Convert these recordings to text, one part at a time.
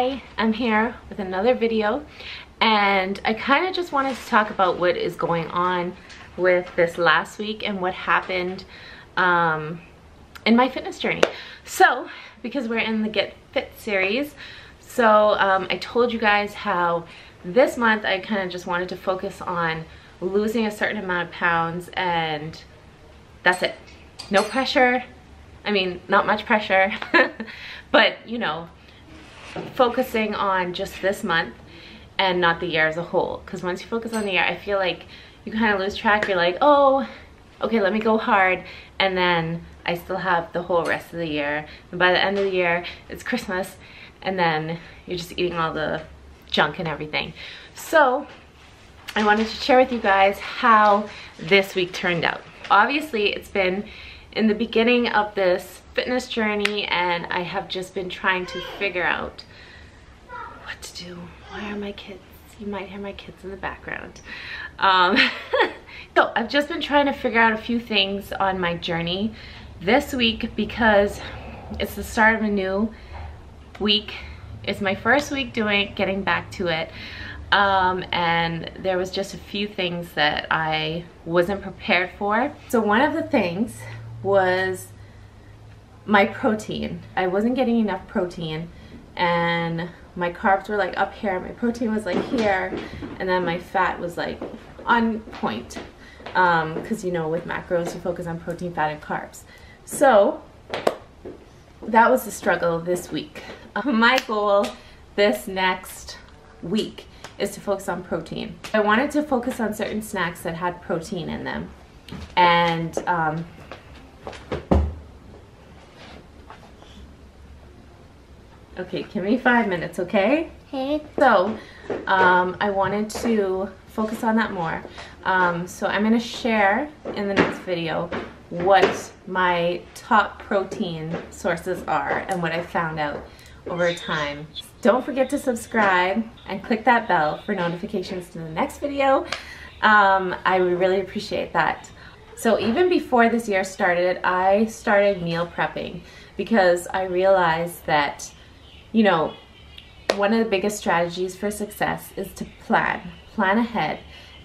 Hi, I'm here with another video and I kind of just wanted to talk about what is going on with this last week and what happened um, in my fitness journey. So, because we're in the Get Fit series, so um, I told you guys how this month I kind of just wanted to focus on losing a certain amount of pounds and that's it. No pressure. I mean, not much pressure, but you know, focusing on just this month and not the year as a whole. Because once you focus on the year, I feel like you kind of lose track. You're like, oh, okay, let me go hard. And then I still have the whole rest of the year. And by the end of the year, it's Christmas. And then you're just eating all the junk and everything. So I wanted to share with you guys how this week turned out. Obviously, it's been in the beginning of this fitness journey and I have just been trying to figure out what to do. Why are my kids? You might hear my kids in the background. Um, so I've just been trying to figure out a few things on my journey this week because it's the start of a new week. It's my first week doing getting back to it. Um, and there was just a few things that I wasn't prepared for. So one of the things was my protein. I wasn't getting enough protein and my carbs were like up here, my protein was like here, and then my fat was like on point. Because um, you know with macros you focus on protein, fat, and carbs. So that was the struggle this week. Uh, my goal this next week is to focus on protein. I wanted to focus on certain snacks that had protein in them. And um, Okay, give me five minutes, okay? Okay. So, um, I wanted to focus on that more. Um, so I'm gonna share in the next video what my top protein sources are and what I found out over time. Don't forget to subscribe and click that bell for notifications to the next video. Um, I would really appreciate that. So even before this year started, I started meal prepping because I realized that you know, one of the biggest strategies for success is to plan, plan ahead.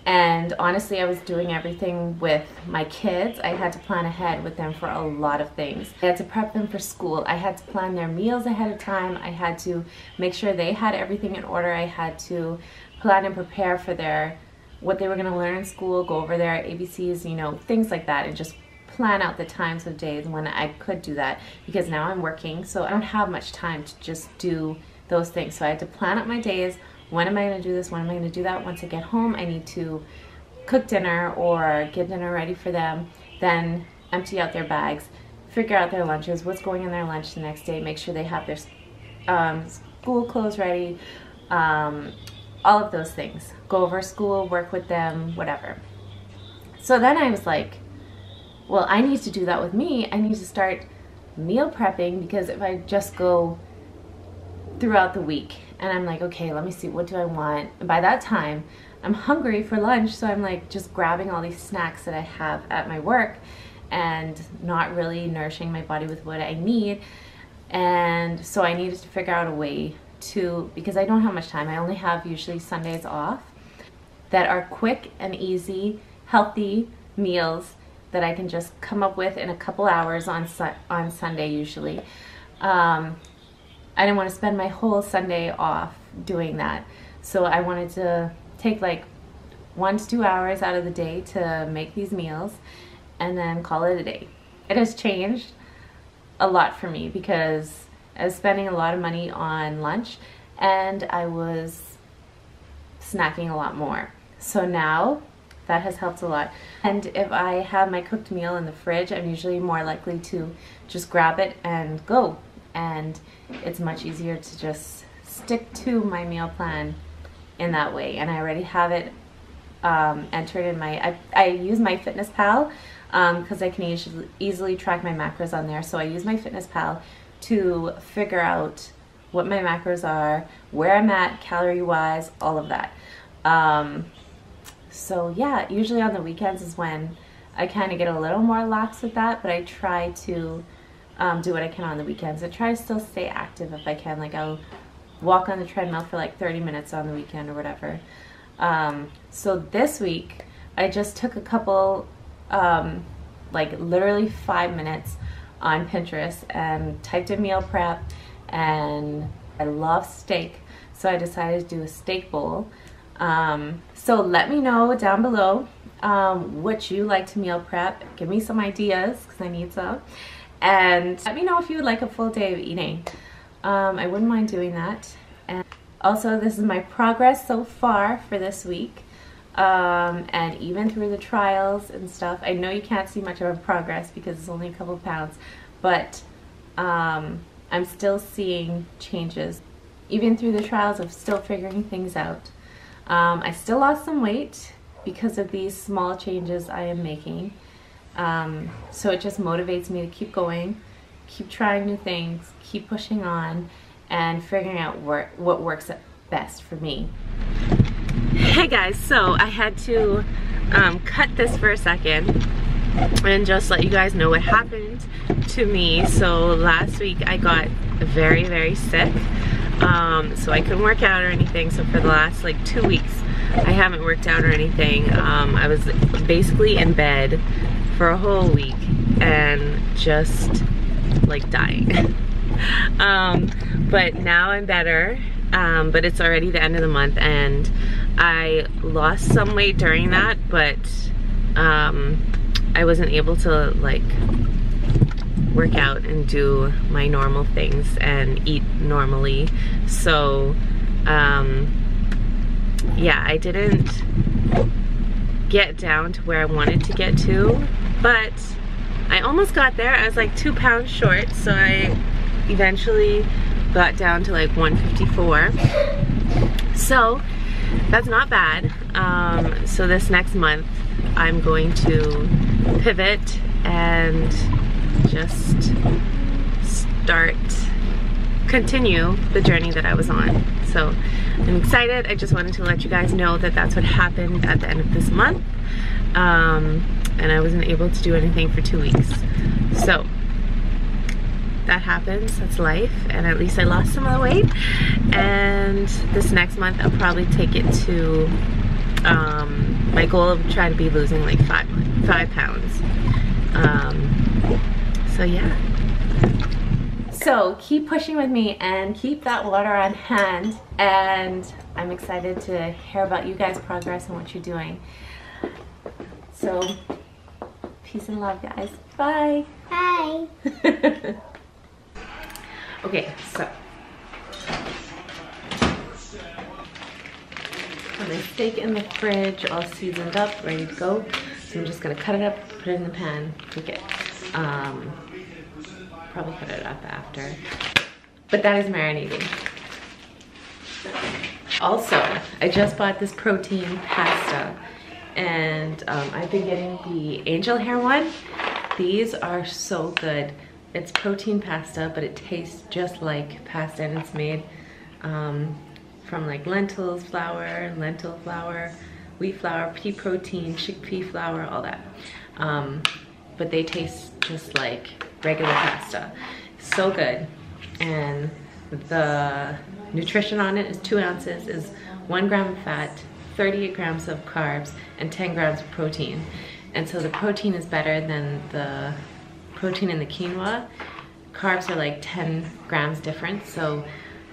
And honestly, I was doing everything with my kids. I had to plan ahead with them for a lot of things. I had to prep them for school. I had to plan their meals ahead of time. I had to make sure they had everything in order. I had to plan and prepare for their what they were going to learn in school, go over their ABCs, you know, things like that, and just plan out the times of days when I could do that because now I'm working so I don't have much time to just do those things. So I had to plan out my days. When am I going to do this? When am I going to do that? Once I get home I need to cook dinner or get dinner ready for them then empty out their bags figure out their lunches what's going in their lunch the next day make sure they have their um, school clothes ready um, all of those things. Go over school work with them whatever. So then I was like well, I need to do that with me. I need to start meal prepping because if I just go throughout the week and I'm like, okay, let me see, what do I want? And by that time, I'm hungry for lunch, so I'm like just grabbing all these snacks that I have at my work and not really nourishing my body with what I need. And so I needed to figure out a way to, because I don't have much time, I only have usually Sundays off, that are quick and easy, healthy meals that I can just come up with in a couple hours on su on Sunday usually. Um, I didn't want to spend my whole Sunday off doing that. So I wanted to take like one to two hours out of the day to make these meals and then call it a day. It has changed a lot for me because I was spending a lot of money on lunch and I was snacking a lot more. So now that has helped a lot. And if I have my cooked meal in the fridge, I'm usually more likely to just grab it and go. And it's much easier to just stick to my meal plan in that way. And I already have it um, entered in my, I, I use MyFitnessPal because um, because I can easily, easily track my macros on there. So I use MyFitnessPal to figure out what my macros are, where I'm at calorie wise, all of that. Um, so yeah, usually on the weekends is when I kind of get a little more lax with that, but I try to um, do what I can on the weekends. I try to still stay active if I can. Like I'll walk on the treadmill for like 30 minutes on the weekend or whatever. Um, so this week, I just took a couple, um, like literally five minutes on Pinterest and typed in meal prep and I love steak. So I decided to do a steak bowl. Um, so let me know down below um, what you like to meal prep. Give me some ideas because I need some. And let me know if you would like a full day of eating. Um, I wouldn't mind doing that. And also, this is my progress so far for this week. Um, and even through the trials and stuff, I know you can't see much of a progress because it's only a couple pounds, but um, I'm still seeing changes. Even through the trials of still figuring things out. Um, I still lost some weight because of these small changes I am making. Um, so it just motivates me to keep going, keep trying new things, keep pushing on, and figuring out work, what works best for me. Hey guys, so I had to um, cut this for a second and just let you guys know what happened to me. So last week I got very, very sick. Um, so I couldn't work out or anything. So for the last like two weeks, I haven't worked out or anything. Um, I was basically in bed for a whole week and just like dying. um, but now I'm better, um, but it's already the end of the month and I lost some weight during that, but um, I wasn't able to like work out and do my normal things and eat normally. So, um, yeah, I didn't get down to where I wanted to get to, but I almost got there. I was like two pounds short, so I eventually got down to like 154. So that's not bad. Um, so this next month, I'm going to pivot and just start continue the journey that I was on. So I'm excited. I just wanted to let you guys know that that's what happened at the end of this month. Um, and I wasn't able to do anything for two weeks. So that happens, that's life. And at least I lost some of the weight. And this next month I'll probably take it to um, my goal of trying to be losing like five, five pounds. Um, so yeah. So keep pushing with me and keep that water on hand and I'm excited to hear about you guys' progress and what you're doing. So peace and love guys. Bye. Bye. okay, so my steak in the fridge all seasoned up, ready to go. So I'm just gonna cut it up, put it in the pan, cook it. Um, probably put it up after. But that is marinating. Also, I just bought this protein pasta and um, I've been getting the angel hair one. These are so good. It's protein pasta, but it tastes just like pasta and it's made um, from like lentils, flour, lentil flour, wheat flour, pea protein, chickpea flour, all that. Um, but they taste just like regular pasta. So good. And the nutrition on it is two ounces, is one gram of fat, 38 grams of carbs, and 10 grams of protein. And so the protein is better than the protein in the quinoa. Carbs are like 10 grams different. So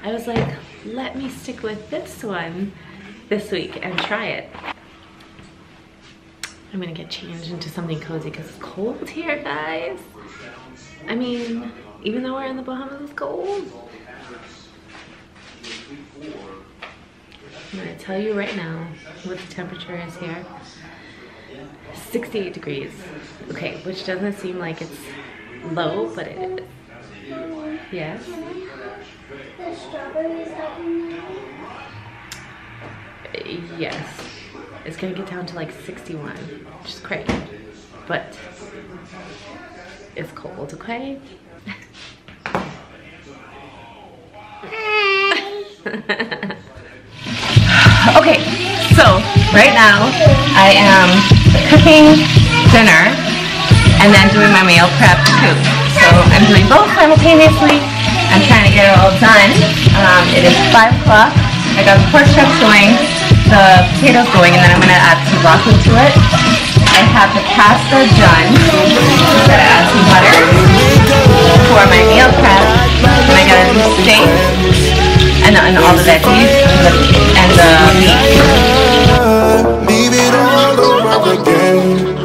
I was like, let me stick with this one this week and try it. I'm gonna get changed into something cozy because it's cold here, guys. I mean, even though we're in the Bahamas, it's cold. I'm gonna tell you right now what the temperature is here. 68 degrees. Okay, which doesn't seem like it's low, but it is. Yes? The strawberries Yes. It's gonna get down to like 61, which is great. But it's cold, okay? okay, so right now I am cooking dinner and then doing my meal prep too. So I'm doing both simultaneously I'm trying to get it all done. Um, it is 5 o'clock. I got the pork chops going, the potatoes going, and then I'm going to add some broccoli to it. I have the pasta done. I'm going to add some butter for my meal prep. And I got the steak and, and all the veggies and the, and the meat.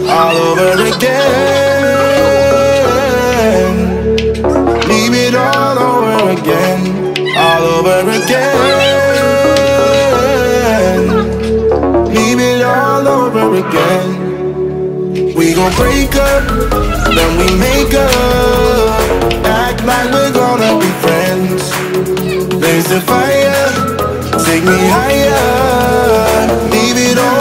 All over again. Gon' break up, then we make up. Act like we're gonna be friends. Blaze the fire, take me higher. Leave it all